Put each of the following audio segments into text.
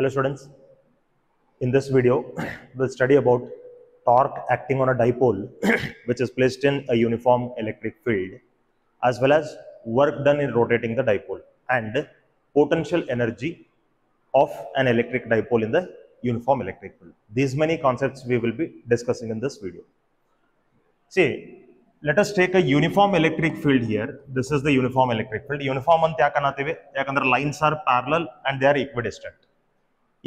Hello students, in this video we'll study about torque acting on a dipole which is placed in a uniform electric field as well as work done in rotating the dipole and potential energy of an electric dipole in the uniform electric field. These many concepts we will be discussing in this video. See, let us take a uniform electric field here. This is the uniform electric field. Uniform ಅಂತ ಯಾಕೆ ಅನ್ನತ್ತೀವಿ ಯಾಕಂದ್ರೆ lines are parallel and they are equidistant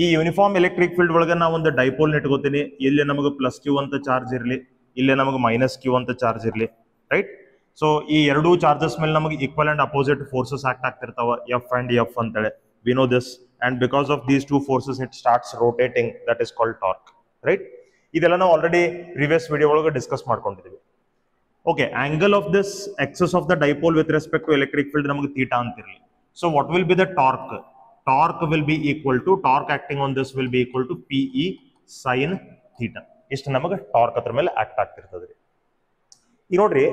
ಈ uniform electric field ಒಳಗೆ ನಾವು ಒಂದು dipole ಇಟ್ಕೋತೀನಿ. ಇಲ್ಲಿ ನಮಗೆ ಪ್ಲಸ್ ಕ್ಯೂ ಅಂತ ಚಾರ್ಜ್ ಇರಲಿ. ಇಲ್ಲಿ ನಮಗೆ ಮೈನಸ್ ಕ್ಯೂ ಅಂತ ಚಾರ್ಜ್ ಇರಲಿ. ರೈಟ್ ಸೊ ಈ ಎರಡೂ ಚಾರ್ಜಸ್ ಮೇಲೆ ನಮಗೆ equal and opposite forces act ಆಗ್ತಿರ್ತಾವ. F and F ಅಂತೇಳಿ. We know this and because of these two forces it starts rotating that is called torque right ಇದೆಲ್ಲ ನಾವು already previous video ಒಳಗೆ discuss ಮಾಡ್ಕೊಂಡಿದ್ದೀವಿ okay angle of this axis of the dipole with respect to electric field ನಮಗೆ theta ಅಂತಿರಲಿ. So what will be the torque torque will be equal to torque acting on this will be equal P E sine theta ಇಷ್ಟು ನಮಗೆ torque ಅದ್ರ ಮೇಲೆ act ಆಗ್ತಿರ್ತದೆ ರೀ ಈಗ ನೋಡ್ರಿ,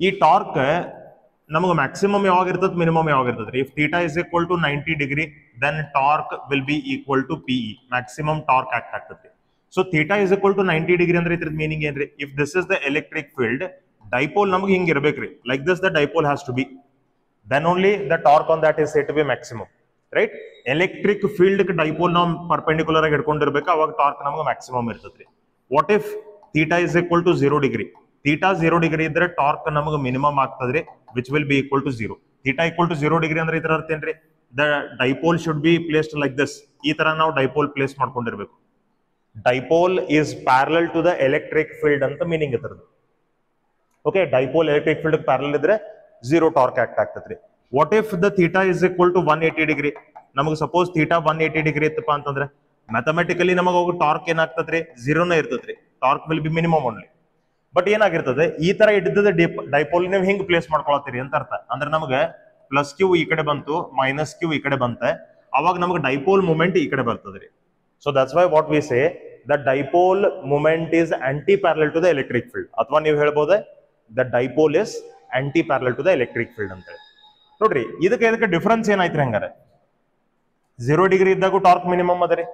ಈ torque ನಮಗೆ ಮ್ಯಾಕ್ಸಿಮಮ್ ಯಾವಾಗ ಇರ್ತದೆ ಮಿನಿಮಮ್ ಯಾವಾಗ ಇರ್ತದ್ರಿ? If theta is equal to ninety degree then torque will be equal to P E maximum torque act ಆಗ್ತದೆ so theta is equal to ninety degree ಅಂದ್ರೆ ಇದ್ರ ಮೀನಿಂಗ್ ಏನ್ರಿ? If this is the electric field dipole ನಮ್ಗೆ ಹಿಂಗ್ ಇರ್ಬೇಕ್ರಿ. Like this the dipole has to be then only the torque on that is set be maximum right electric field dipole ನಾವು perpendicular ಆಗಿ ಇಟ್ಕೊಂಡಿರ್ಬೇಕು ಅವಾಗ ಟಾರ್ಕ್ ನಮ್ಗೆ maximum ಇರ್ತದ್ರಿ what if theta is equal to zero degree theta zero degree ಇದ್ರೆ torque ನಮಗೆ minimum ಆಗ್ತದ್ರಿ which will be equal to zero theta equal to zero degree ಅಂದ್ರೆ ಇದರ ಅರ್ಥ ಏನ್ರಿ? The dipole should be placed like this ಈ ತರ ನಾವು dipole place ಮಾಡ್ಕೊಂಡಿರ್ಬೇಕು. Dipole is parallel to the electric field ಅಂತ meaning ಇದರದು okay dipole electric field parallel ಇದ್ರೆ zero torque act ಆಗ್ತದ್ರಿ what if the theta is equal to one eighty degree ನಮಗೆ suppose theta one eighty degree ಇತ್ತಪ್ಪ ಅಂತಂದ್ರೆ mathematically ನಮಗೆ ಹೋಗಿ torque ಏನಾಗ್ತದ್ರಿ ಜೀರೋನೇ ಇರ್ತದ್ರಿ torque will be minimum only but ಏನಾಗಿರ್ತದೆ? ಈ ತರ ಇದ್ದದ ಡೈಪೋಲ್ ನೀವು ಹಿಂಗ್ ಪ್ಲೇಸ್ ಮಾಡ್ಕೊಳತ್ತೀರಿ ಅಂತ ಅರ್ಥ. ಅಂದ್ರೆ ನಮಗೆ ಪ್ಲಸ್ ಕ್ಯೂ ಈ ಕಡೆ ಬಂತು ಮೈನಸ್ ಕ್ಯೂ ಈ ಕಡೆ ಬಂತೆ. ಅವಾಗ ನಮಗೆ ಡೈಪೋಲ್ ಮೂಮೆಂಟ್ ಈ ಕಡೆ ಬರ್ತದ್ರಿ. So that's why what we say the dipole moment is anti parallel to the electric field ಅಥವಾ ನೀವು ಹೇಳ್ಬೋದೆ the dipole is anti parallel to the electric field ಅಂತ ಹೇಳಿ ನೋಡ್ರಿ, ಇದಕ್ಕೆ ಇದಕ್ಕೆ ಡಿಫ್ರೆನ್ಸ್ ಏನಾಯ್ತು ಹಂಗಾರೆ? ಜೀರೋ ಡಿಗ್ರಿ ಇದ್ದಾಗೂ ಟಾರ್ಕ್ ಮಿನಿಮಮ್ ಅದರಿ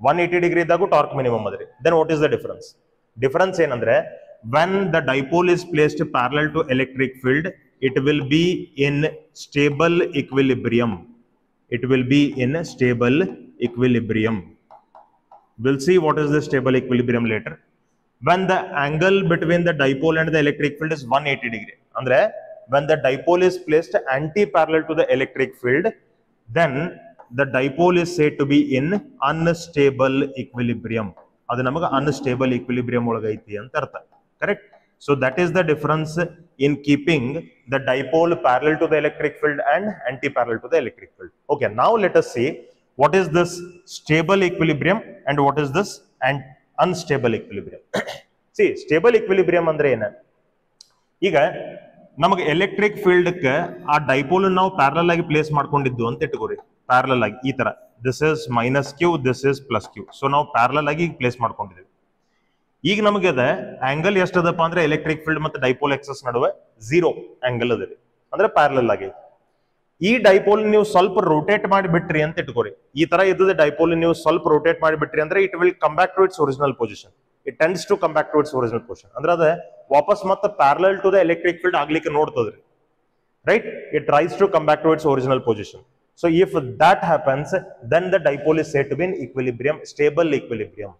ಒನ್ ಏಟಿ ಡಿಗ್ರಿ ಇದ್ದಾಗೂ ಟಾರ್ಕ್ ಮಿನಿಮಮ್ ಅದರಿ then what is the difference difference ಏನಂದ್ರೆ when the dipole is placed parallel to electric field it will be in stable equilibrium it will be in stable equilibrium we'll see what is the stable equilibrium later. When the angle between the dipole and the electric field is 180 degree. andre when the dipole is placed anti parallel to the electric field then the dipole is said to be in unstable equilibrium ಅದು ನಮಗೆ unstable equilibrium ಒಳಗೈತಿ ಅಂತ ಅರ್ಥ correct so that is the difference in keeping the dipole parallel to the electric field and anti parallel to the electric field okay ನಾವು let us see what is this stable equilibrium and what is this and unstable equilibrium see stable equilibrium ಅಂದ್ರೆ ಏನ ಈಗ ನಮಗೆ electric field ಆ dipole ನಾವು parallel ಆಗಿ place ಮಾಡ್ಕೊಂಡಿದ್ದು ಅಂತ ಇಟ್ಕೋರಿ. ಪ್ಯಾರಲಲ್ ಆಗಿ, ಈ ತರ. This is minus Q this is plus Q so ನಾವು ಪ್ಯಾರಲಲ್ ಆಗಿ ಪ್ಲೇಸ್ ಮಾಡ್ಕೊಂಡಿದ್ದೀವಿ. ಈಗ ನಮಗೆ ಅದ ಆಂಗಲ್ ಎಷ್ಟದಪ್ಪ ಅಂದ್ರೆ ಎಲೆಕ್ಟ್ರಿಕ್ ಫೀಲ್ಡ್ ಮತ್ತೆ ಡೈಪೋಲ್ ಎಕ್ಸಸ್ ನಡುವೆ ಝೀರೋ ಆಂಗಲ್ ಅದ ಅಂದ್ರೆ ಪ್ಯಾರಲಲ್ ಆಗಿ ಈ ಡೈಪೋಲ್ ನೀವು ಸ್ವಲ್ಪ ರೋಟೇಟ್ ಮಾಡಿ ಬಿಟ್ರಿ ಅಂತ ಇಟ್ಕೋರಿ. ಈ ತರ ಇದ್ದದ ಡೈಪೋಲ್ ನೀವು ಸ್ವಲ್ಪ ರೋಟೇಟ್ ಮಾಡಿ ಬಿಟ್ರಿ ಅಂದ್ರೆ it will come back to its original position it tends to come back to its original position ಅಂದ್ರೆ ಅದ ವಾಪಸ್ ಮತ್ತೆ parallel to the electric field ಆಗ್ಲಿಕ್ಕೆ ನೋಡ್ತದ್ರಿ. Right it tries to come back to its original position so if that happens then the dipole is said be in equilibrium stable equilibrium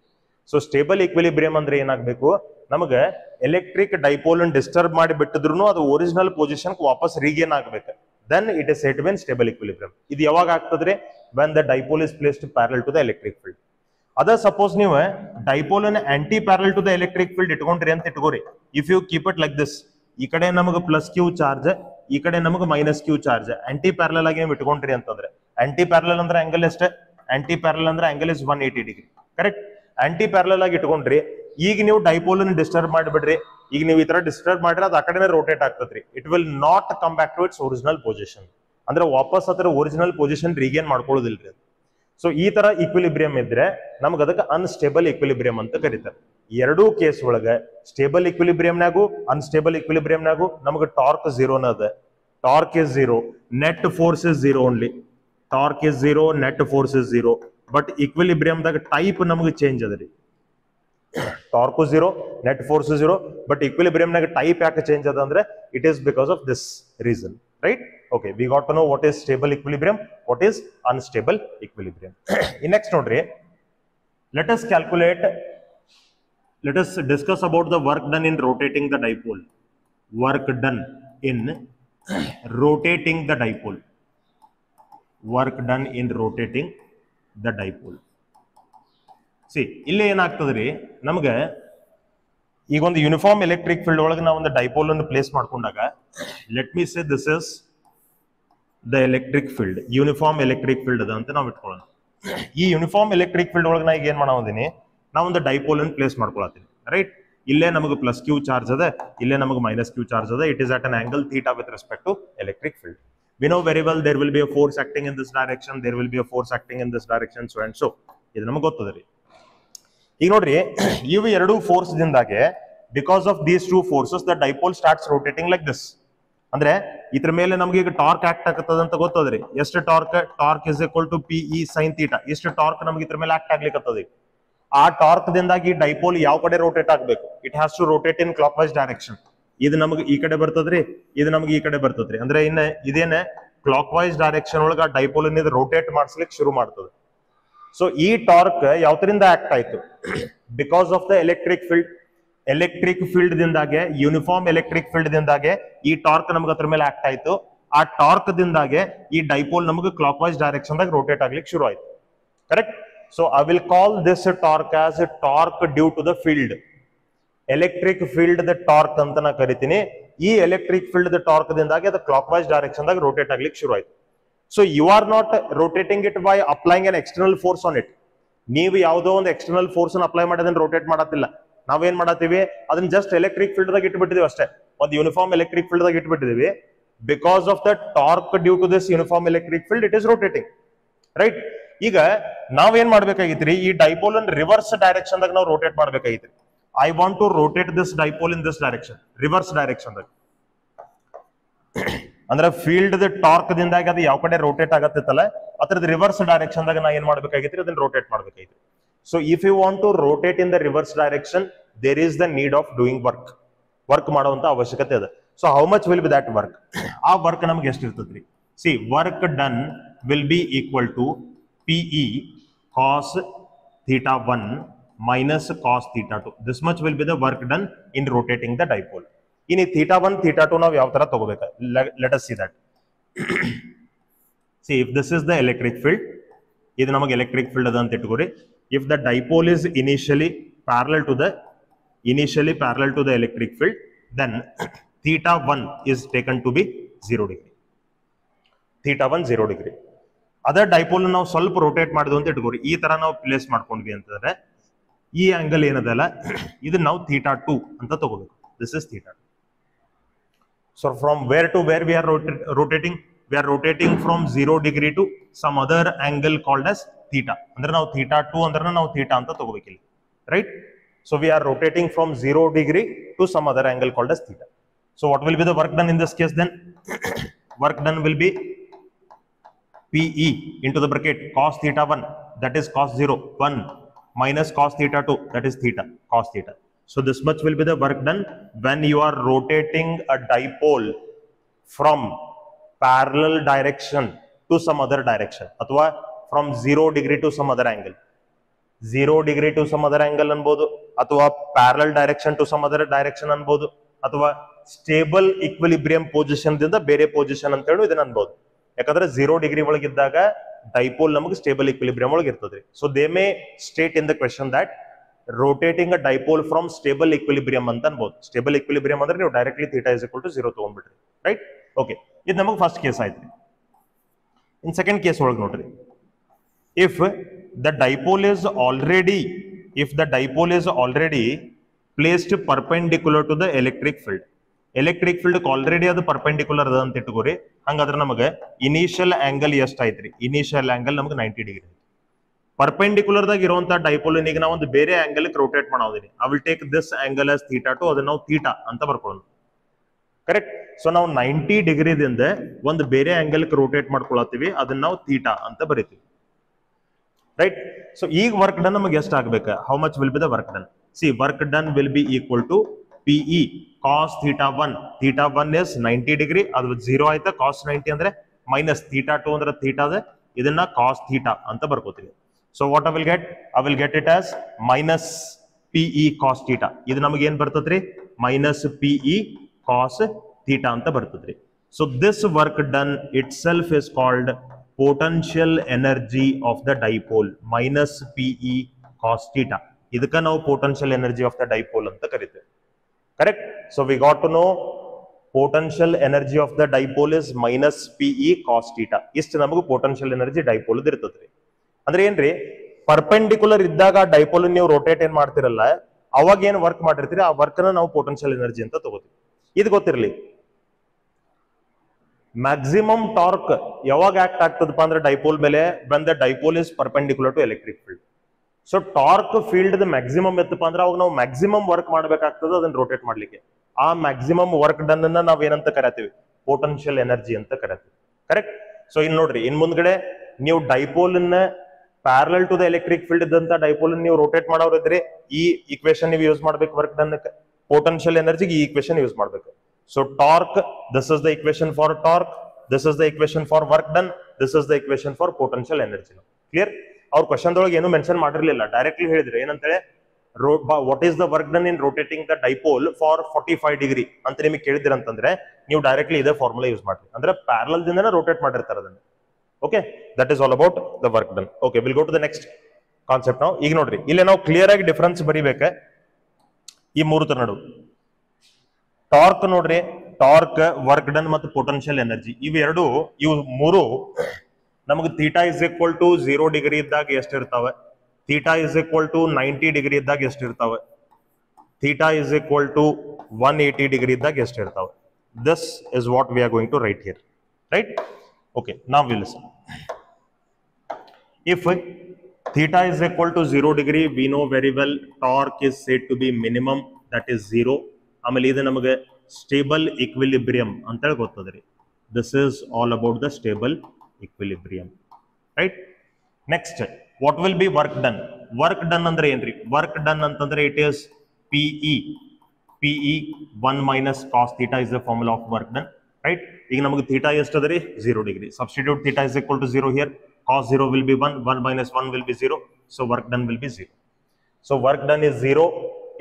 so stable equilibrium ಅಂದ್ರೆ ಏನಾಗಬೇಕು? ನಮಗೆ electric dipole disturb ಮಾಡಿ ಬಿಟ್ಟಿದ್ರು ಅದು original position ವಾಪಸ್ regain ಆಗ್ಬೇಕು. Then it is said be in stable equilibrium. ಇದು ಯಾವಾಗ ಆಗ್ತದ್ರಿ? When the dipole is placed parallel to the electric field. ಅದ ಸಪೋಸ್ ನೀವು ಡೈಪೋಲ್ ಅನ್ನ anti parallel to the electric field ಇಟ್ಕೊಂಡ್ರಿ ಅಂತ ಇಟ್ಕೋರಿ. If you keep it like this ಈ ಕಡೆ ನಮಗೆ ಪ್ಲಸ್ ಕ್ಯೂ ಚಾರ್ಜ್ ಈ ಕಡೆ ನಮಗೆ minus Q charge anti parallel ಆಗಿ ನೀವು ಇಟ್ಕೊಂಡ್ರಿ ಅಂತಂದ್ರೆ. ಆಂಟಿ ಪ್ಯಾರಲ್ ಅಂದ್ರೆ ಆಂಗಲ್ ಎಷ್ಟೇ? ಆಂಟಿ ಪ್ಯಾರಲ್ ಅಂದ್ರೆ angle is one eighty degree correct anti parallel ಆಗಿ ಇಟ್ಕೊಂಡ್ರಿ, ಈಗ ನೀವು ಡೈಪೋಲ್ ಅನ್ನು ಡಿಸ್ಟರ್ಬ್ ಮಾಡಿಬಿಡ್ರಿ. ಈಗ ನೀವು ಈ ತರ ಡಿಸ್ಟರ್ಬ್ ಮಾಡಿದ್ರೆ ಅದು ಆ ರೋಟೇಟ್ ಆಗ್ತದ್ರಿ. It will not come back to its original position ಅಂದ್ರೆ ವಾಪಸ್ ಅದರ ಒರಿಜಿನಲ್ ಪೊಸಿಷನ್ ರೀಗೇನ್ ಮಾಡ್ಕೊಳ್ಳೋದಿಲ್ರಿ ಸೊ ಈ ತರ ಈಕ್ವಿಲಿಬ್ರಿಯಂ ಇದ್ರೆ ನಮ್ಗೆ ಅದಕ್ಕೆ ಅನ್ಸ್ಟೇಬಲ್ ಈಕ್ವಿಲಿಬ್ರಿಯಂ ಅಂತ ಕರೀತಾರೆ. ಎರಡೂ ಕೇಸ್ ಒಳಗೆ ಸ್ಟೇಬಲ್ ಈಕ್ವಿಲಿಬ್ರಿಯಂನಾಗು ಅನ್ಸ್ಟೇಬಲ್ ಈಕ್ವಿಲಿಬ್ರಿಯಂನಾಗು ನಮಗೆ ಟಾರ್ಕ್ ಝೀರೋನ ಅದ. Torque is zero net force is zero only torque is zero net force is zero but ಈಕ್ವಿಲಿಬ್ರಿಯಂದಾಗ type ನಮಗೆ ಚೇಂಜ್ ಅದ ರೀ. Torque zero net force zero but ಈಕ್ವಿಲಿಬ್ರಿಯಂನಾಗ type ಯಾಕೆ ಚೇಂಜ್ ಅದ ಅಂದ್ರೆ it is because of this reason right okay we got to know what is stable equilibrium what is unstable equilibrium in next ನೋಡ್ರಿ let us calculate let us discuss about the work done in rotating the dipole. Work done in rotating the dipole. Work done in rotating the dipole. See ಇಲ್ಲಿ ಏನಾಗ್ತದ್ರಿ ನಮಗೆ ಈಗ ಒಂದು uniform electric field ಒಳಗೆ ನಾವು ಒಂದು dipole ಅನ್ನು place ಮಾಡ್ಕೊಂಡಾಗ let me say this is the electric field uniform electric field ಅದ ಅಂತ ನಾವು ಇಟ್ಕೊಳ್ಳೋಣ. ಈ ಯೂನಿಫಾರ್ಮ್ ಎಲೆಕ್ಟ್ರಿಕ್ ಫೀಲ್ಡ್ ಒಳಗೆ ನಾ ಈಗ ಏನ್ ಮಾಡೋದೀನಿ ನಾವು ಒಂದು ಡೈಪೋಲ್ ಅನ್ನು ಪ್ಲೇಸ್ ಮಾಡ್ಕೊಳತ್ತೀನಿ ರೈಟ್ ಇಲ್ಲೇ ನಮಗೆ ಪ್ಲಸ್ ಕ್ಯೂ ಚಾರ್ಜ್ ಅದ, ಇಲ್ಲೇ ನಮಗೆ ಮೈನಸ್ ಕ್ಯೂ ಚಾರ್ಜ್ ಅದ it is at an angle theta with respect to electric field we know very well there will be a force acting in this direction there will be a force acting in this direction so and so ಇದು ನಮಗೆ ಗೊತ್ತದ ರೀ. ಈಗ ನೋಡ್ರಿ, ಇವು ಎರಡು force ದಿಂದಾಗೆ because of these two forces the dipole starts rotating like this ಅಂದ್ರೆ ಇದ್ರ ಮೇಲೆ ನಮ್ಗೆ ಈಗ ಟಾರ್ಕ್ ಆಕ್ಟ್ ಆಗತ್ತದ ಅಂತ ಗೊತ್ತದ್ರಿ. ಎಷ್ಟು torque torque is equal to P E sine theta ಎಷ್ಟು ಟಾರ್ಕ್ ನಮ್ಗೆ ಇದ್ರ ಮೇಲೆ ಆಕ್ಟ್ ಆಗ್ಲಿಕ್ಕೆ ಆ ಟಾರ್ಕ್ ದಿಂದಾಗಿ ಡೈಪೋಲ್ ಯಾವ ಕಡೆ ರೋಟೇಟ್ ಆಗ್ಬೇಕು? It has to rotate in clockwise direction ಇದು ನಮ್ಗೆ ಈ ಕಡೆ ಬರ್ತದ್ರಿ, ಇದು ನಮ್ಗೆ ಈ ಕಡೆ ಬರ್ತದ್ರಿ. ಅಂದ್ರೆ ಇನ್ನ ಇದೇನೆ ಕ್ಲಾಕ್ ವೈಸ್ ಡೈರೆಕ್ಷನ್ ಒಳಗ ಡೈಪೋಲ್ ಇದು ರೋಟೇಟ್ ಮಾಡಿಸ್ಲಿಕ್ಕೆ ಶುರು ಮಾಡ್ತದೆ. ಸೊ ಈ ಟಾರ್ಕ್ ಯಾವ್ದರಿಂದ ಆಕ್ಟ್ ಆಯ್ತು? Because of the electric field electric field ದಿಂದಾಗೆ uniform electric field ದಿಂದಾಗೆ ಈ ಟಾರ್ಕ್ ನಮ್ಗೆ ಅದ್ರ ಮೇಲೆ ಆಕ್ಟ್ ಆಯ್ತು. ಆ ಟಾರ್ಕ್ ದಿಂದಾಗೆ ಈ ಡೈಪೋಲ್ ನಮಗೆ ಕ್ಲಾಕ್ ವೈಸ್ ಡೈರೆಕ್ಷನ್ ದಾಗ ರೋಟೇಟ್ ಆಗ್ಲಿಕ್ಕೆ ಶುರು ಆಯ್ತು. Correct so I will call this torque as torque due to the field electric field the torque ಅಂತ ನಾ ಕರಿತೀನಿ. ಈ ಎಲೆಕ್ಟ್ರಿಕ್ ಫೀಲ್ಡ್ ದ ಟಾರ್ಕ್ ದಿಂದಾಗಿ ಅದು ಕ್ಲಾಕ್ ವೈಸ್ ಡೈರೆಕ್ಷನ್ ದಾಗ ರೋಟೇಟ್ ಆಗ್ಲಿಕ್ಕೆ ಶುರು ಆಯ್ತು. So you are not rotating it by applying an external force on it ನೀವು ಯಾವುದೋ ಒಂದು ಎಕ್ಸ್ಟರ್ನಲ್ ಫೋರ್ಸ್ ಅಪ್ಲೈ ಮಾಡೋದನ್ನ ರೋಟೇಟ್ ಮಾಡತ್ತಿಲ್ಲ. ನಾವೇನ್ ಮಾಡತ್ತೀವಿ? ಅದನ್ನ ಜಸ್ಟ್ ಎಲೆಕ್ಟ್ರಿಕ್ ಫೀಲ್ಡ್ ದಾಗ ಇಟ್ಬಿಟ್ಟಿದೀವಿ ಅಷ್ಟೇ. ಒಂದು ಯೂನಿಫಾರ್ಮ್ ಎಲೆಕ್ಟ್ರಿಕ್ ಫೀಲ್ಡ್ ದಾಗ ಇಟ್ಬಿಟ್ಟಿದೀವಿ. Because of the torque due to this uniform electric field it is rotating right ಈಗ ನಾವೇನ್ ಮಾಡ್ಬೇಕಾಗಿತ್ರಿ? ಈ ಡೈಪೋಲ್ ಅನ್ನು ರಿವರ್ಸ್ ಡೈರೆಕ್ಷನ್ ದಾಗ ನಾವು rotate ಮಾಡ್ಬೇಕಾಗಿತ್ರಿ. I want to rotate this dipole in this direction reverse direction ದಾಗ. ಅಂದ್ರೆ ಫೀಲ್ಡ್ ದ ಟಾರ್ಕ್ ದಿಂದಾಗಿ ಅದು ಯಾವ ಕಡೆ ರೋಟೇಟ್ ಆಗತ್ತಿತ್ತಲ್ಲ ಅದ್ರದ್ದು ರಿವರ್ಸ್ ಡೈರೆಕ್ಷನ್ ದಾಗ ನಾ ಏನ್ ಮಾಡ್ಬೇಕಾಗಿತ್ರಿ? ಅದನ್ನ ರೋಟೇಟ್ ಮಾಡ್ಬೇಕಾಗಿತ್ರಿ. So if you want to rotate in the reverse direction there is the need of doing work work ಮಾಡುವಂತ ಅವಶ್ಯಕತೆ ಅದ so how much will be that work ಆ ವರ್ಕ್ ನಮ್ಗೆ ಎಷ್ಟು ಇರ್ತದ್ರಿ see work done will be equal to P E cos theta one minus cos theta 2 this much will be the work done in rotating the dipole. ಇನ್ನು theta one theta two ನಾವು ಯಾವ ತರ ತಗೋಬೇಕು let us see that see if this is the electric field ಇದು ನಮಗೆ electric field ಅದ ಅಂತ if the dipole is initially parallel to the initially parallel to the electric field then theta one is taken to be zero degree theta one zero degree other dipole ನಾವು ಸ್ವಲ್ಪ rotate ಮಾಡಿದ್ವು ಅಂತ ಇಟ್ಕೋರಿ. ಈ ತರ ನಾವು place ಮಾಡ್ಕೊಂಡ್ವಿ ಅಂತಂದ್ರೆ ಈ ಆಂಗಲ್ ಏನದಲ್ಲ, ಇದನ್ನ ನಾವು ಥೀಟಾ ಟು ಅಂತ ತಗೋಬೇಕು. This is theta so from where to where we are rotating we are rotating from zero degree to some other angle called as theta ಅಂದ್ರೆ ನಾವು ಥೀಟಾ ಟು ಅಂದ್ರೆ ನಾವು ಥೀಟಾ ಅಂತ ತಗೋಬೇಕಿಲ್ಲ right so we are rotating from zero degree to some other angle called as theta so what will be the work done in this case then work done will be PE into the bracket cos theta 1 that is cos 0 1 minus cos theta 2 that is theta cos theta. So this much will be the work done when you are rotating a dipole from parallel direction to some other direction ಅಥವಾ from 0 degree to some other angle. 0 degree to some other angle ಅನ್ಬೋದು, ಅಥವಾ parallel direction to some other direction ಅನ್ಬೋದು, ಅಥವಾ stable equilibrium position ದಿಂದ ಬೇರೆ position ಅಂತ ಹೇಳಿ ಇದನ್ನ ಅನ್ಬೋದು. ಯಾಕಂದ್ರೆ ಝೀರೋ ಡಿಗ್ರಿ ಒಳಗಿದ್ದಾಗ ಡೈಪೋಲ್ ನಮಗೆ ಸ್ಟೇಬಲ್ ಇಕ್ವಿಲಿಬ್ರಿಯಂ ಒಳಗೆ ಇರ್ತದ್ರಿ so they may state in the question that rotating a dipole from stable equilibrium ಅಂತ ಅನ್ಬೋದು. ಸ್ಟೇಬಲ್ ಇಕ್ವಿಲಿಬ್ರಿಯಂ ಅಂದ್ರೆ ನೀವು directly theta is equal to zero ತಗೊಂಡ್ಬಿಟ್ರಿ right okay ಇದು ನಮಗೆ ಫಸ್ಟ್ ಕೇಸ್ ಆಯ್ತು. ಇನ್ ಸೆಕೆಂಡ್ ಕೇಸ್ ಒಳಗೆ ನೋಡ್ರಿ. If the dipole is already, if the dipole is already placed perpendicular to the electric field. Electric field already ಅದು perpendicular ಅದ ಅಂತ ಇಟ್ಕೋರಿ ಹಂಗಾದ್ರೆ ನಮಗೆ ಇನಿಷಿಯಲ್ ಆಂಗಲ್ ಐತ್ರಿ ಇನಿಷಿಯಲ್ ಆಂಗಲ್ ನಮಗೆ ನೈಂಟಿ ಡಿಗ್ರಿ ಪರ್ಪೆಂಡಿಕ್ಯುಲರ್ದಾಗ ಇರುವಂತಹ ಇರುವಂತ ಡೈಪೋಲ್ ಈಗ ನಾವು ಒಂದು ಬೇರೆ angle rotate ಮಾಡೋದಿನಿ I will take this angle as theta two ಅದನ್ನ ನಾವು ಥೀಟಾ ಅಂತ ಬರ್ಕೊಳ್ಳೋಣ ಕರೆಕ್ಟ್ ಸೊ ನಾವು ನೈಂಟಿ ಡಿಗ್ರಿದಿಂದ ಒಂದು ಬೇರೆ ಆಂಗಲ್ ರೋಟೇಟ್ ಮಾಡ್ಕೊಳತ್ತೀವಿ ಅದನ್ನ ನಾವು ಥೀಟಾ ಅಂತ ಬರಿತೀವಿ ರೈಟ್ ಸೊ ಈಗ ವರ್ಕ್ ಡನ್ ನಮಗೆ ಎಷ್ಟು ಆಗ್ಬೇಕು? How much will be the work done see work done will be equal to P E cos theta one theta one is ninety degree ಅದು zero ಆಯ್ತಾ? ಕಾಸ್ ನೈಂಟಿ ಅಂದ್ರೆ minus theta two ಅಂದ್ರೆ theta ಅದ. ಇದನ್ನ cos theta ಅಂತ ಬರ್ಕೋತೀವಿ. So what I will get I will get it as minus P E cos theta ಇದು ನಮಗೆ ಏನ್ ಬರ್ತದ್ರಿ? Minus P E cos theta ಅಂತ ಬರ್ತದ್ರಿ. So this work done itself is called potential energy of the dipole minus P E cos theta ಇದಕ್ಕ ನಾವು potential energy of the dipole ಅಂತ ಕರಿತೇವೆ. Correct so we got to know potential energy of the dipole is minus P E cos ಇಷ್ಟು ನಮಗೆ potential energy dipole ಇರ್ತದ್ರಿ ಅಂದ್ರೆ ಏನ್ರಿ? Perpendicular ಇದ್ದಾಗ ಡೈಪೋಲ್ ನೀವು ರೊಟೇಟ್ ಏನ್ ಮಾಡ್ತಿರಲ್ಲ, ಅವಾಗ ಏನ್ ವರ್ಕ್ ಮಾಡಿರ್ತೀರಿ? ಆ ವರ್ಕ್ ನಾವು ಪೊಟೆನ್ಷಿಯಲ್ ಎನರ್ಜಿ ಅಂತ ತಗೋತೀವಿ. ಇದು ಗೊತ್ತಿರಲಿ. ಮ್ಯಾಕ್ಸಿಮಮ್ ಟಾರ್ಕ್ ಯಾವಾಗ ಆಕ್ಟ್ ಆಗ್ತದಪ್ಪ ಅಂದ್ರೆ ಡೈಪೋಲ್ ಮೇಲೆ ಬಂದ dipole is perpendicular to electric field so torque field maximum ಎತ್ತಪ್ಪ ಅಂದ್ರೆ ಅವಾಗ ನಾವು ಮ್ಯಾಕ್ಸಿಮಮ್ ವರ್ಕ್ ಮಾಡ್ಬೇಕಾಗ್ತದೆ, ಅದನ್ನ ರೋಟೇಟ್ ಮಾಡ್ಲಿಕ್ಕೆ. ಆ ಮ್ಯಾಕ್ಸಿಮಮ್ ವರ್ಕ್ ಡನ್ ಅನ್ನ ನಾವ್ ಏನಂತ ಕರಿತೀವಿ? ಪೊಟೆನ್ಷಿಯಲ್ ಎನರ್ಜಿ ಅಂತ ಕರಿತೀವಿ. ಕರೆಕ್ಟ್ ಸೊ ಇನ್ ನೋಡ್ರಿ, ಇನ್ ಮುಂದ್ಗಡೆ ನೀವು ಡೈಪೋಲ್ ಅನ್ನ parallel to the electric field ಇದ್ದಂತ ಡೈಪೋಲ್ ನೀವು ರೋಟೇಟ್ ಮಾಡೋರಿದ್ರೆ ಈ ಇಕ್ವೇಶನ್ ನೀವು ಯೂಸ್ ಮಾಡ್ಬೇಕು ವರ್ಕ್ ಡನ್ ಪೊಟೆನ್ಷಿಯಲ್ ಎನರ್ಜಿಗೆ ಈ ಇಕ್ವೇಶನ್ ಯೂಸ್ ಮಾಡ್ಬೇಕು. So torque this is the equation for torque this is the equation for work done this is the equation for potential energy clear ಅವ್ರ question ಒಳಗೆ ಏನು mention ಮಾಡಿರ್ಲಿಲ್ಲ. Directly ಹೇಳಿದ್ರೆ ಏನಂತೇಳಿ? What is the work done in rotating the dipole for forty five degree ಅಂತ ನಿಮಗೆ ಕೇಳಿದಿರ ಅಂತಂದ್ರೆ, ನೀವು ಡೈರೆಕ್ಟ್ಲಿ ಇದೇ ಫಾರ್ಮುಲಾ ಯೂಸ್ ಮಾಡ್ರಿ. ಅಂದ್ರೆ ಪ್ಯಾರಲ್ ದಿಂದನೇ ರೋಟೇಟ್ ಮಾಡಿರ್ತಾರೆ ಅದನ್ನ. Okay that is all about the work done okay will go to the next concept ನಾವು ಈಗ ನೋಡ್ರಿ, ಇಲ್ಲಿ ನಾವು ಕ್ಲಿಯರ್ ಆಗಿ ಡಿಫ್ರೆನ್ಸ್ ಬರಿಬೇಕ. ಈ ಮೂರು ತರ ನಡು. ಟಾರ್ಕ್ ನೋಡ್ರಿ ಟಾರ್ಕ್ ವರ್ಕ್ ಡನ್ ಮತ್ತು ಪೊಟೆನ್ಷಿಯಲ್ ಎನರ್ಜಿ ಇವೆರಡು ಇವು ಮೂರು ನಮಗೆ theta is equal to zero degree ಇದ್ದಾಗ ಎಷ್ಟಿರ್ತಾವೆ theta is equal to ninety degree ಇದ್ದಾಗ ಎಷ್ಟಿರ್ತಾವೆ theta is equal to one eighty degree ಇದ್ದಾಗ ಎಷ್ಟಿರ್ತಾವೆ this is what we are going to write here right okay ನಾವ್ will if theta is equal to 0 degree, we know very well torque is said to be minimum, that is 0 ಆಮೇಲೆ ಇದು ನಮಗೆ stable equilibrium ಅಂತೇಳಿ ಗೊತ್ತದ್ರಿ. This is all about the stable equilibrium right next what will be work done work done ಅಂದ್ರೆ ಏನ್ರಿ? Work done ಅಂತಂದ್ರೆ it is P E P E one minus cos theta is the formula of work done right ಈಗ ನಮಗೆ theta ಎಷ್ಟು ರೀ zero degree substitute theta is equal to zero here cos 0 will be 1, 1 minus 1 will be 0. So work done will be 0. So work done is 0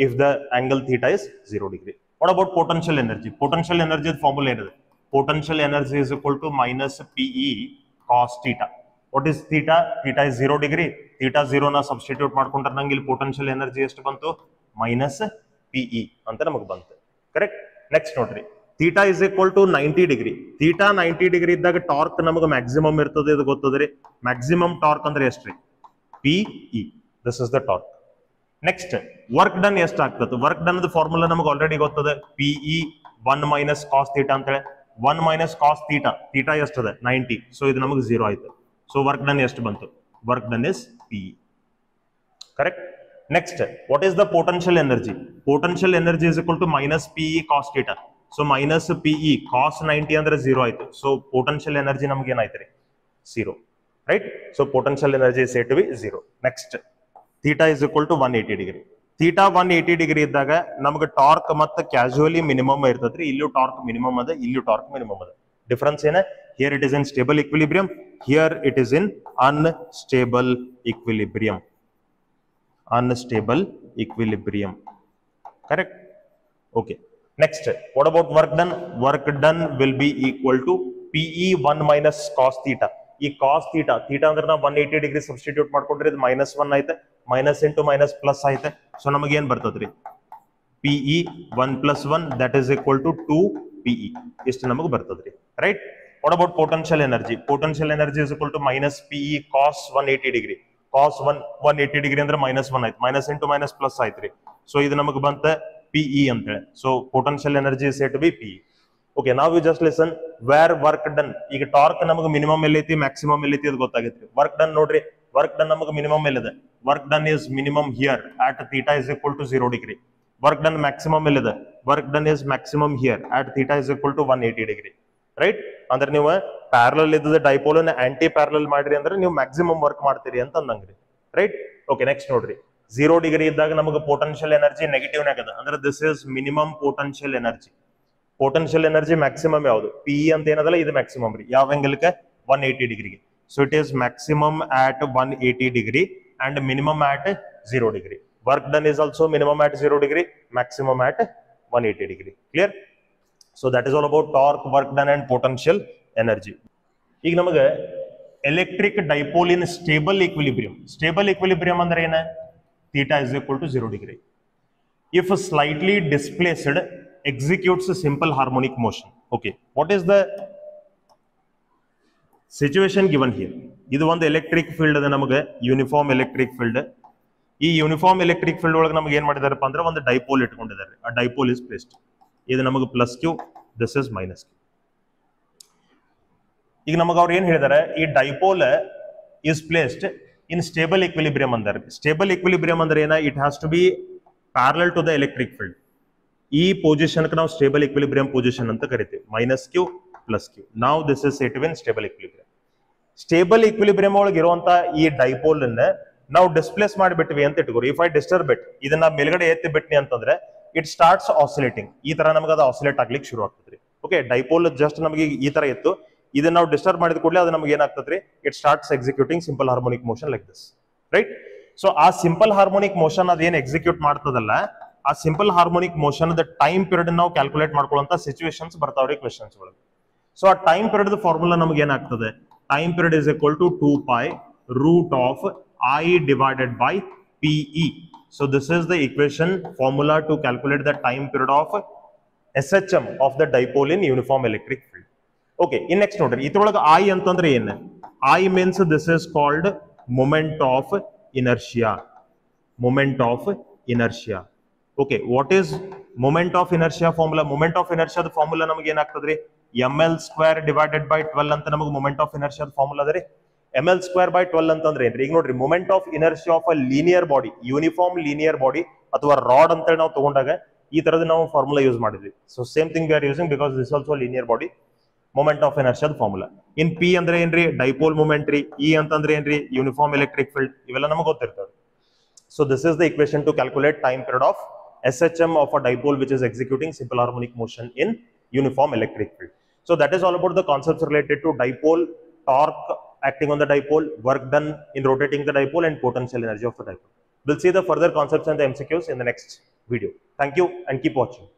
if the angle theta is 0 degree. What about potential energy? Potential energy formula is potential energy is equal to minus PE cos theta. What is theta? Theta is 0 degree. Theta 0 na substitute ಮಾಡ್ಕೊಂಡ್ರೆ ನಂಗೆ ಇಲ್ಲಿ potential energy ಎಷ್ಟು ಬಂತು minus PE ಅಂತ ನಮಗೆ ಬಂತು correct next ನೋಡ್ರಿ theta is equal to ninety degree theta ninety degree ಇದ್ದಾಗ ಟಾರ್ಕ್ ನಮಗೆ ಮ್ಯಾಕ್ಸಿಮಮ್ ಇರ್ತದೆ ಇದು ಗೊತ್ತದ್ರಿ ಮ್ಯಾಕ್ಸಿಮಮ್ ಟಾರ್ಕ್ ಅಂದ್ರೆ ಎಷ್ಟ್ರಿ P E this is the next work done ಎಷ್ಟು ಆಗ್ತದೆ ವರ್ಕ್ ಡನ್ ಫಾರ್ಮುಲಾ ನಮಗೆ already ಗೊತ್ತದೆ. P E one minus cos theta ಅಂತೇಳಿ. One minus cos theta theta ಎಷ್ಟದೆ? Ninety so ಇದು ನಮಗೆ ಜೀರೋ ಆಯ್ತು. ಸೊ ವರ್ಕ್ ಡನ್ ಎಷ್ಟು ಬಂತು? Work done is P E correct next what is the potential energy potential energy is equal to minus P E cos theta so minus P E cos ninety ಅಂದ್ರೆ zero ಆಯ್ತು. So potential energy ನಮ್ಗೆ ಏನಾಯ್ತು ರೀ? Zero right so potential energy set we zero next theta is equal to one eighty degree theta one eighty degree ಇದ್ದಾಗ ನಮ್ಗೆ torque ಮತ್ತೆ casually minimum ಇರ್ತದ್ರಿ. ಇಲ್ಲೂ ಟಾರ್ಕ್ ಮಿನಿಮಮ್ ಅದ, ಇಲ್ಲೂ ಟಾರ್ಕ್ ಮಿನಿಮಮ್ ಅದ. ಡಿಫ್ರೆನ್ಸ್ ಏನ? Here it is in stable equilibrium here it is in unstable equilibrium unstable equilibrium correct okay next what about work done work done will be equal to P E one minus cos theta ಈ cos theta theta ಅಂದ್ರೆ ನಾವು one eighty degree substitute ಮಾಡ್ಕೊಂಡ್ರೆ ಇದು minus one ಐತೆ minus into minus plus ಐತೆ so ನಮಗೆ ಏನ್ ಬರ್ತದ್ರಿ PE one plus one that is equal to two PE ಇಷ್ಟು ನಮಗೆ ಬರ್ತದ್ರಿ right what about potential energy potential energy is equal to minus PE cos one eighty degree cos one one eighty degree ಅಂದ್ರೆ minus one ಆಯ್ತು. Minus into minus plus ಆಯ್ತ್ರಿ. So ಇದು ನಮಗೆ ಬಂತ PE ಅಂತೇಳಿ. So potential energy set b P okay ನಾವು just listen where work done ಈಗ torque ನಮಗೆ ಮಿನಿಮಮ್ ಎಲ್ಲೈತಿ ಮ್ಯಾಕ್ಸಿಮಮ್ ಎಲ್ಲೈತಿ ಅದು ಗೊತ್ತಾಗೈತ್ರಿ. ವರ್ಕ್ ಡನ್ ನೋಡ್ರಿ. ವರ್ಕ್ ಡನ್ ನಮಗೆ ಮಿನಿಮಮ್ ಎಲ್ಲಿದೆ? Work done is minimum here at theta is equal to zero degree work done maximum ಎಲ್ಲಿದೆ? Work done is maximum here at theta is equal to one eighty degree right ಅಂದ್ರೆ ನೀವು parallel ಇದ್ದದ dipole aunty parallel ಮಾಡ್ರಿ ಅಂದ್ರೆ ನೀವು maximum work ಮಾಡ್ತೀರಿ ಅಂತ ಅಂದಂಗ್ರಿ. ರೈಟ್ ಓಕೆ ನೆಕ್ಸ್ಟ್ ನೋಡ್ರಿ. ಜೀರೋ ಡಿಗ್ರಿ ಇದ್ದಾಗ ನಮಗೆ ಪೊಟೆನ್ಷಿಯಲ್ ಎನರ್ಜಿ ನೆಗೆಟಿವ್ ಆಗದ. ಅಂದ್ರೆ this is minimum potential energy potential energy maximum ಯಾವುದು? ಪಿ ಅಂತ ಏನದಲ್ಲ, ಇದು ಮ್ಯಾಕ್ಸಿಮಮ್ ರೀ. ಯಾವ ಆಂಗಲ್ಗೆ ಒನ್ ಏಯ್ಟಿ ಡಿಗ್ರಿಗೆ So it is maximum at one eighty degree and minimum at zero degree work done is also minimum at zero degree maximum at one eighty degree clear so that is all about torque work done and potential energy ಈಗ ನಮಗೆ electric dipole in stable equilibrium stable equilibrium ಅಂದ್ರೆ ಏನ theta is equal to zero degree if slightly displaced executes a simple harmonic motion. Okay, what is the given here ಇದು ಒಂದು electric field ಅದ ನಮಗೆ uniform electric field ಈ uniform electric field ಒಳಗೆ ನಮಗೆ ಏನ್ ಮಾಡಿದಾರಪ್ಪ ಅಂದ್ರೆ ಒಂದು ಡೈಪೋಲ್ ಇಟ್ಕೊಂಡಿದ್ದಾರೆ. ಆ ಡೈಪೋಲ್ ಇಸ್ ಪ್ಲೇಸ್ಡ್ ಇದು ನಮಗೆ plus q this is minus q ಈಗ ನಮಗೆ ಅವ್ರು ಏನ್ ಹೇಳಿದಾರೆ? ಈ dipole is placed in stable equilibrium ಅಂತಾರೆ ಸ್ಟೇಬಲ್ ಇಕ್ವಿಲಿಬ್ರಿಯಂ ಅಂದ್ರೆ ಏನ? It has to be parallel to the electric field ಈ ಪೊಸಿಷನ್ ನಾವು ಸ್ಟೇಬಲ್ ಇಕ್ವಿಲಿಬ್ರಿಯಂ ಪೊಸಿಷನ್ ಅಂತ ಕರಿತೀವಿ. ಮೈನಸ್ ಕ್ಯೂ ಪ್ಲಸ್ ಕ್ಯೂ ನಾವು this is it win stable equilibrium stable equilibrium ಒಳಗೆ ಇರುವಂತ ಈ ಡೈಪೋಲ್ ಅನ್ನ ನಾವು ಡಿಸ್ಪ್ಲೇಸ್ ಮಾಡಿಬಿಟ್ವಿ ಅಂತ ಇಟ್ಕೋರಿ. ಇಫ್ ಐ ಡಿಸ್ಟರ್ಬ್ ಇಟ್ ಇದನ್ನ ಮೇಲ್ಗಡೆ ಎತ್ತಿ ಬಿಟ್ನಿ ಅಂತಂದ್ರೆ ಇಟ್ ಸ್ಟಾರ್ಟ್ಸ್ ಆಸಿಲೇಟಿಂಗ್ ಈ ತರ ನಮ್ಗೆ ಅದು ಆಸಿಲೇಟ್ ಆಗ್ಲಿಕ್ಕೆ ಶುರು ಆಗ್ತದ್ರಿ. ಓಕೆ ಡೈಪೋಲ್ ಜಸ್ಟ್ ನಮಗೆ ಈ ತರ ಇತ್ತು. ಇದನ್ನ ನಾವು ಡಿಸ್ಟರ್ಬ್ ಮಾಡಿದ ಕೂಡಲೇ ಅದು ನಮ್ಗೆ ಏನಾಗ್ತದ್ರಿ? It starts executing simple harmonic motion like this right so ಆ ಸಿಂಪಲ್ ಹಾರ್ಮೋನಿಕ್ ಮೋಷನ್ ಅದೇನು ಎಕ್ಸಿಕ್ಯೂಟ್ ಮಾಡ್ತದಲ್ಲ, ಆ simple harmonic motion time period ನಾವು ಕ್ಯಾಲ್ಕುಲೇಟ್ ಮಾಡ್ಕೊಳ್ಳುವಂತ ಸಿಚುವೇಶನ್ಸ್ ಬರ್ತಾವ್ರಿ ಕ್ವೆಶನ್ಸ್ ಒಳಗೆ. ಸೊ ಆ ಟೈಮ್ ಪೀರಿಯಡ್ ಫಾರ್ಮುಲಾ ನಮ್ಗೆ ಏನಾಗ್ತದೆ? Time period is equal to two pi root of I divided by P E so this is the equation formula to calculate the time period of S H M of the dipole in uniform electric field okay in next ನೋಡ್ರಿ. ಇದ್ರೊಳಗೆ I ಅಂತಂದ್ರೆ ಏನು? I means this is called moment of inertia moment of inertia okay what is moment of inertia formula moment of ಇನರ್ಷಿಯಾದ formula ನಮ್ಗೆ ಏನಾಗ್ತದ್ರಿ? M L square divided by twelve ಅಂತ ನಮಗೆ moment of inertia formula ಅದ ರೀ. M L square by twelve ಅಂತಂದ್ರೆ ಏನ್ರಿ? ಈಗ ನೋಡ್ರಿ moment of inertia of a linear body uniform linear body ಅಥವಾ ರಾಡ್ ಅಂತ ನಾವು ತಗೊಂಡಾಗ ಈ ತರದ ನಾವು ಫಾರ್ಮುಲಾ ಯೂಸ್ ಮಾಡಿದ್ವಿ. So same thing we are using because this also linear body moment of ಇನರ್ಷಿಯಾದ formula in P ಅಂದ್ರೆ ಏನ್ರಿ? ಡೈಪೋಲ್ ಮೊಮೆಂಟ್ ರೀ. ಇ ಅಂತಂದ್ರೆ ಏನ್ರಿ? ಯೂನಿಫಾರ್ಮ್ ಎಲೆಕ್ಟ್ರಿಕ್ ಫೀಲ್ಡ್ ಇವೆಲ್ಲ ನಮಗೆ ಗೊತ್ತಿರ್ತವೆ is the equation to calculate time period of S H SHM of a dipole which is executing simple harmonic motion in uniform electric field. So that is all about the concepts related to dipole, torque acting on the dipole, work done in rotating the dipole and potential energy of the dipole. We'll see the further concepts and the MCQs in the next video. Thank you and keep watching.